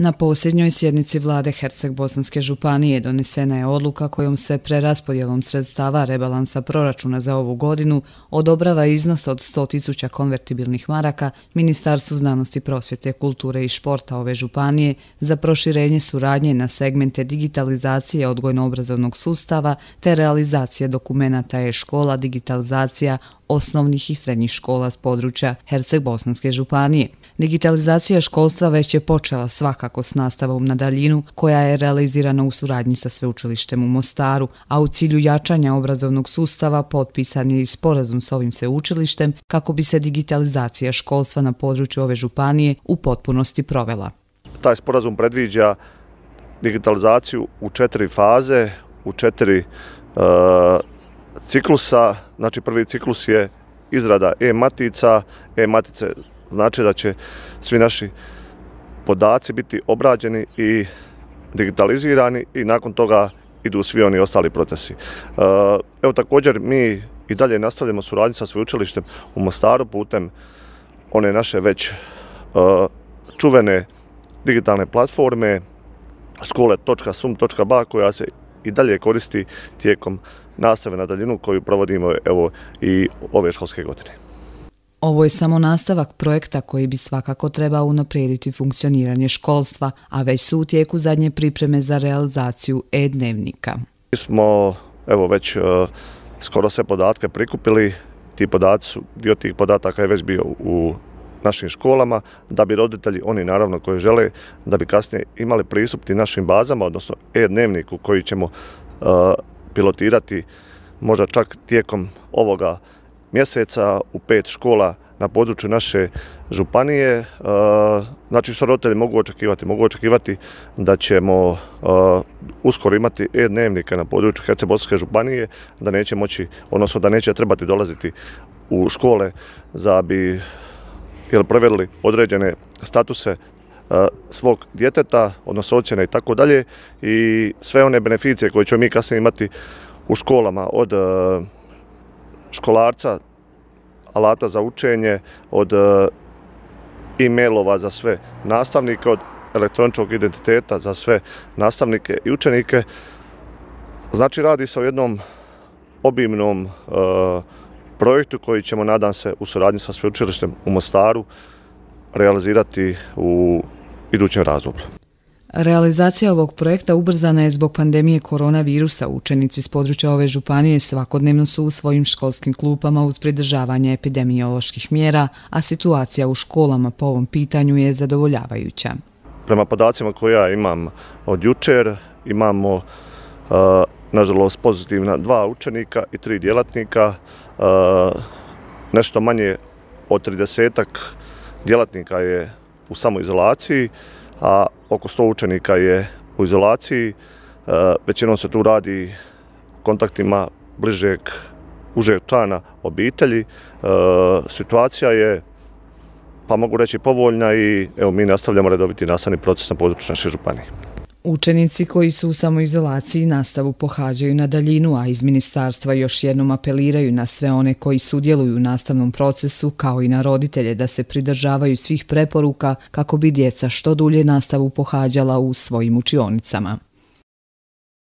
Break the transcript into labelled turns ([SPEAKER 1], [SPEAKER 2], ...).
[SPEAKER 1] Na posljednjoj sjednici vlade Herceg-Bosanske županije donesena je odluka kojom se preraspodjelom sredstava rebalansa proračuna za ovu godinu odobrava iznos od 100.000 konvertibilnih maraka Ministarstvu znanosti, prosvjete, kulture i športa ove županije za proširenje suradnje na segmente digitalizacije odgojno-obrazovnog sustava te realizacije dokumenta e-škola, digitalizacija osnovnih i srednjih škola s područja Herceg-Bosanske županije. Digitalizacija školstva već je počela svakako s nastavom na daljinu koja je realizirana u suradnji sa sveučilištem u Mostaru, a u cilju jačanja obrazovnog sustava potpisan je i sporazum s ovim sveučilištem kako bi se digitalizacija školstva na području ove županije u potpunosti provela.
[SPEAKER 2] Taj sporazum predviđa digitalizaciju u četiri faze, u četiri uh, ciklusa. Znači prvi ciklus je izrada e-matica, e-matice znači da će svi naši podaci biti obrađeni i digitalizirani i nakon toga idu svi oni ostali procesi. E, evo također mi i dalje nastavljamo suradnju sa sveučilištem u Mostaru putem one naše već uh, čuvene digitalne platforme škole.sum.ba koja se i dalje koristi tijekom nastave na daljinu koju provodimo evo i ove školske godine.
[SPEAKER 1] Ovo je samo nastavak projekta koji bi svakako trebao unaprijediti funkcioniranje školstva, a već su u tijeku zadnje pripreme za realizaciju e-dnevnika.
[SPEAKER 2] Mi smo evo već uh, skoro sve podatke prikupili, ti podaci su, dio tih podataka je već bio u našim školama, da bi roditelji, oni naravno koji žele, da bi kasnije imali pristup ti našim bazama, odnosno e-dnevniku koji ćemo uh, pilotirati možda čak tijekom ovoga mjeseca u pet škola na području naše županije. Uh, znači što roditelji mogu očekivati? Mogu očekivati da ćemo uh, uskoro imati e-dnevnike na području Hercebosovske županije, da neće moći, odnosno da neće trebati dolaziti u škole za bi jel, provjerili određene statuse e, svog djeteta, odnosno ocjene i tako dalje i sve one beneficije koje ćemo mi kasnije imati u školama od e, školarca, alata za učenje, od e, e-mailova za sve nastavnike, od elektroničkog identiteta za sve nastavnike i učenike. Znači radi se o jednom obimnom uh, projektu koji ćemo, nadam se, u suradnji sa sveučilištem u Mostaru realizirati u idućem razdoblju.
[SPEAKER 1] Realizacija ovog projekta ubrzana je zbog pandemije koronavirusa. Učenici s područja ove županije svakodnevno su u svojim školskim klupama uz pridržavanje epidemioloških mjera, a situacija u školama po ovom pitanju je zadovoljavajuća.
[SPEAKER 2] Prema podacima koje ja imam od jučer, imamo uh, nažalost pozitivna dva učenika i tri djelatnika, uh, nešto manje od 30 djelatnika je u samoizolaciji, a oko 100 učenika je u izolaciji. Većinom se tu radi kontaktima bližeg užeg člana obitelji. Situacija je, pa mogu reći, povoljna i evo mi nastavljamo redoviti nastavni proces na području naše županije.
[SPEAKER 1] Učenici koji su u samoizolaciji nastavu pohađaju na daljinu, a iz ministarstva još jednom apeliraju na sve one koji sudjeluju u nastavnom procesu, kao i na roditelje da se pridržavaju svih preporuka kako bi djeca što dulje nastavu pohađala u svojim učionicama.